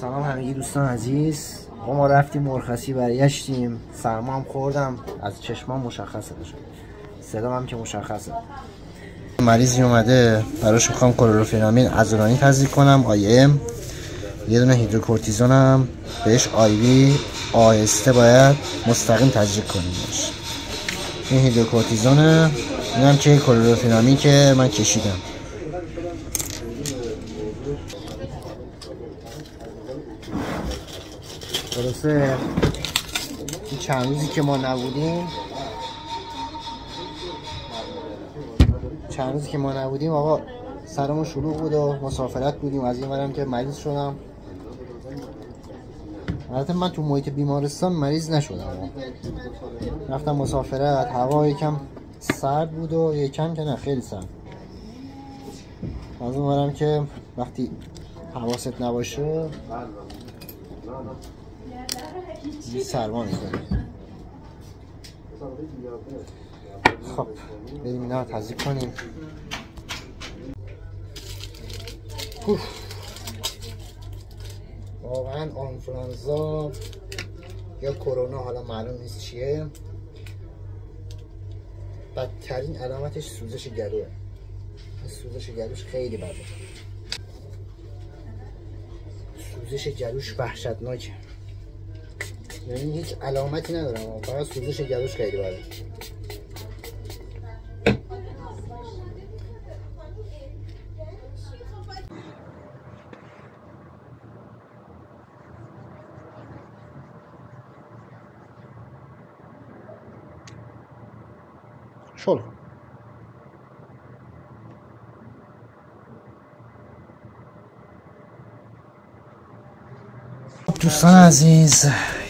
سلام همگی دوستان عزیز. ما, رفتیم مرخصی برگشتیم. سرما هم خوردم. از چشمام مشخصه باشه صدا هم که مشخصه. مریضی اومده. براش می‌خوام کلوروفینامین ازولانی تزریق کنم. آی ام یه دونه هیدروکورتیزون هم بهش آیوی آهسته باید مستقیم تزریق کنیم این هیدروکورتیزونه. این هم که کلوروفینامین که من کشیدم. این چند روزی که ما نبودیم چند روزی که ما نبودیم آقا سرمون شلوغ بود و مسافرت بودیم. از این ورم که مریض شدم. البته من تو محیط بیمارستان مریض نشدم. رفتم مسافرت هوا یکم سرد بود و یکم که نه خیلی سرد. از اون که وقتی حواست نباشه سرما می‌کنه خب بریم اینا تزریق کنیم. واقعا آنفلانزا یا کرونا حالا معلوم نیست چیه. بدترین علامتش سوزش گلوه. سوزش گلوش خیلی بده. سوزش گلوش وحشتناکه. یعنی هیچ علامتی ندارم. فقط سوزش گلوش خیلی بده. شل. دوستان عزیز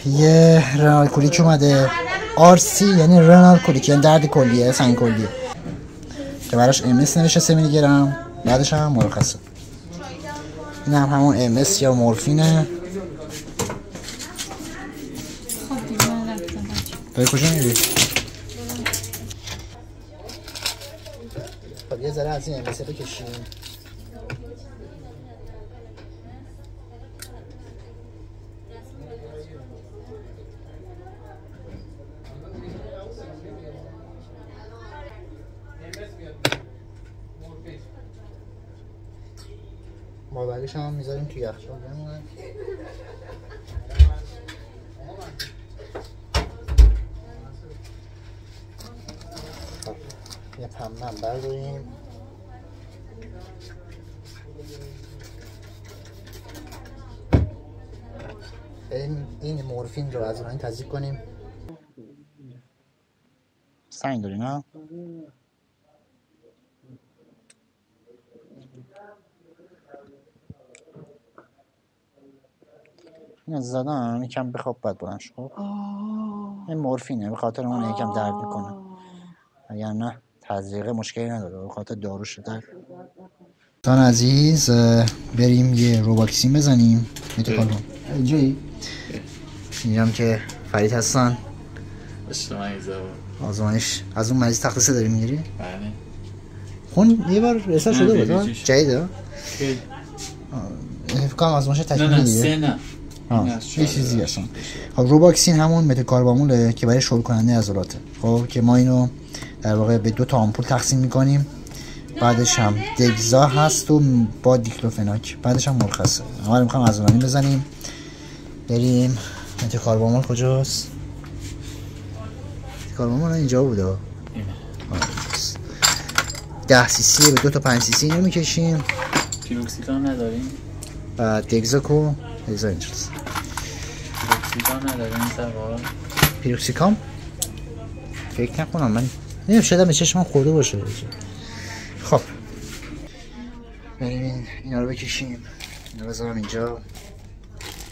یه رنال کولیک اومده. آرسی یعنی رنال کولیک یعنی درد کلیه سنگ کلیه. که براش امس نوشته سه میلی گرم. بعدش هم مرخصه. این هم همون امس یا مورفینه. داری کجا میری؟ خب یه ذره از این امس بکشیم. بعدش هم می‌ذاریم توی یخچال. بمونه یه پمنم برداریم. این این مورفین رو از اون تزریق کنیم. سنگ داری نه؟ این زدن یکم بخواب بد بلند خب. این مورفینه به خاطر اون یکم درد می‌کنه. اگر نه تزریق مشکلی نداره به خاطر داروش درد دوستان عزیز بریم یه روباکسین بزنیم. میتوکالون اینجایی اینجام که فرید هستن. آزمانش از اون مریض تخت داری می‌گیری؟ بله. خون یه بار رسال شده بود جدیده؟ فکر کنم آزمانش تکمیلی نه نه سه نه. یه چیزی هستن خب روباکسین همون متکارباموله که برای شروع کننده عضلاته. خب که ما اینو در واقع به دو تا آمپول تقسیم می‌کنیم. بعدش هم دگزا هست و با دیکلوفناک. بعدش هم مرخصه. اول می‌خوام عضلانی بزنیم. بریم. متکاربامول کجاست؟ متکاربامول اینجا بوده. ده سی سی به دو تا پنج سی سی اینو می‌کشیم. پیروکسیکان نداریم؟ بعد دگزا کو. دگزا اینجاست. پیروکسیکام پیروکسیکام؟ فکر نکنم من نمیم شده به چشم خورده باشه. خب. بریم این اینا رو بکشیم. اینا بذارم اینجا.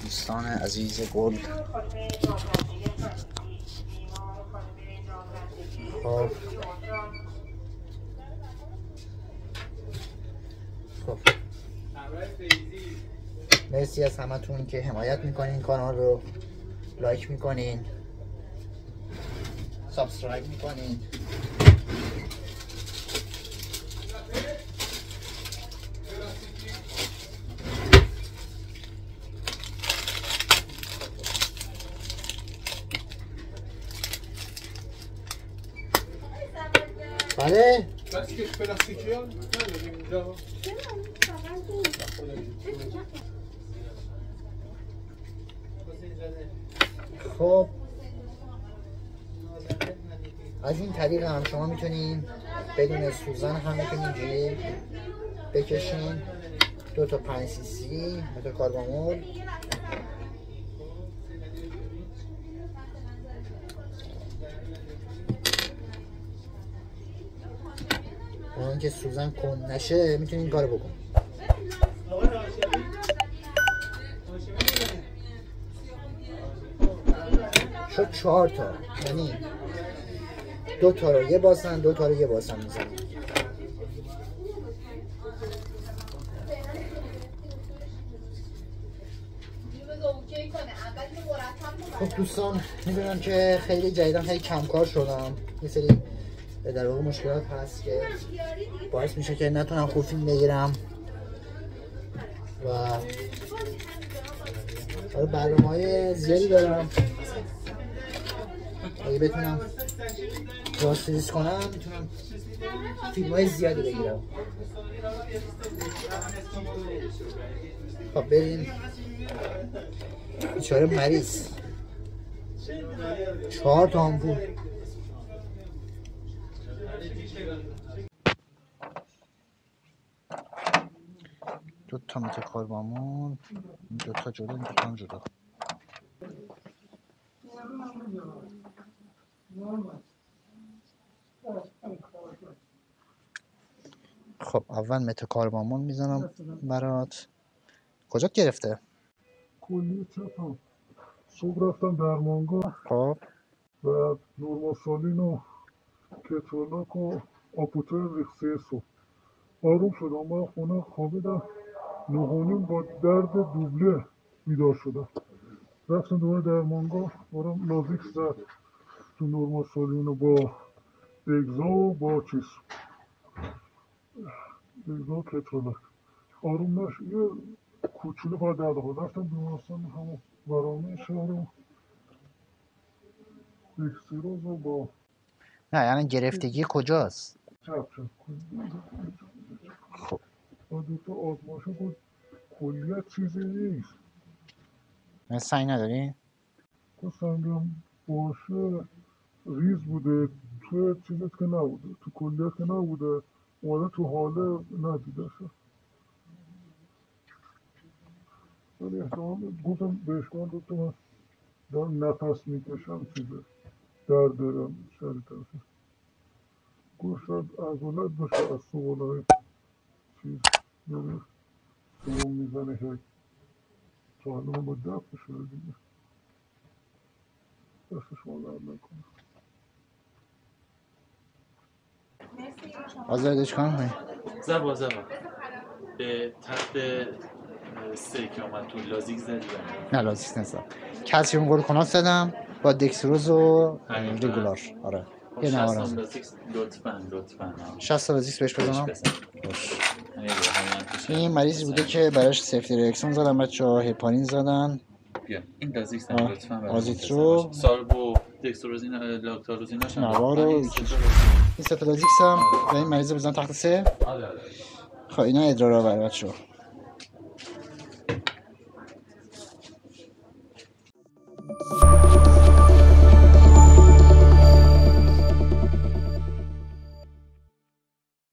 دوستان عزیز گل. خب. خب. مرسی از همتون که حمایت می‌کنین کانال رو. like می‌کنین. subscribe می‌کنین. بله. خب. از این طریق هم شما می‌تونین بدون سوزن هم می‌تونین جیب بکشین. دو تا پنج سی سی متر کاربامول. با اینکه سوزن کن نشه می‌تونین کارو بکن. شد چهار تا. یعنی دو تا رو یه باسن دو تا رو یه باسن می‌زنیم خب دوستان می‌دونم که خیلی جدیدم خیلی کمکار شدم. یه سری در واقع مشکلات هست که باعث میشه که نتونم خوب فیلم بگیرم. و حالا برنامه های زیادی دارم. اگه بتونم راستریز کنم می‌تونم فیلم های زیادی بگیرم. خب بریم. بیچاره مریض. چهار تا آمپول. دو تا متر کاربامون دو تا جدا دو تا جدا خب اول متر کاربامون می‌زنم برات. کجا گرفته؟ کلی چپم. صبح رفتم درمانگاه. خب. و نورماسالین و کتولاک و آپوتای ریخسه صبح. آروم شدم من خونه خوابیدم. نهانیم با درد دوبله بیدار شدم. رفتم دوباره درمانگاه بارم نازیک زد. تو نورماسالین و با اگزا و با چیز. اگزا و کتولاک آروم نشد یه کوچولو فقط درد خورد رفتم بیمارستان همون برامه شهرم اکسیروز رو با نه یعنی گرفتگی کجاست؟ چپ چپ. خب. و دوتا آزمایش بود کلیت چیزی نیست. نه سعی نداری؟ تو سنگم باشه. ریز بوده تو چیزت که نبوده تو کلیت که نبوده اومده تو حاله ندیده شد. ولی احتمال گفتم بهش گفتم دکتر من دارم نفس می‌کشم چیزه درد دارم شدید هست گفت شاید عضلت بشه از سوالای چیز یعنی سرم می‌زنه هی تا حالا با دفع شده دیگه. دست شما درد نکنه آزادش کن کنی زبا زبا. به تخت سه که آمد تو لازیک زدی. نه لازیک نزدم کلسیوم گلوکونات زدم با دکستروز و. ریگولار آره. خب یه زدم لازیک لطفا لطفا. 60 لازیک بهش بزنم. بزن. باش. پیش. این مریضی بوده که براش سفتی ریکسون زدم بچه ها هپارین زدن. بیا. این لازیک. لطفا برام آزیترو. سالبو دکستروزین لاکتاروزیناش هم نوارو. این سه تلازیکس هم و این مریض بزن تخت سه. خب اینا ادرار آور بچه Thank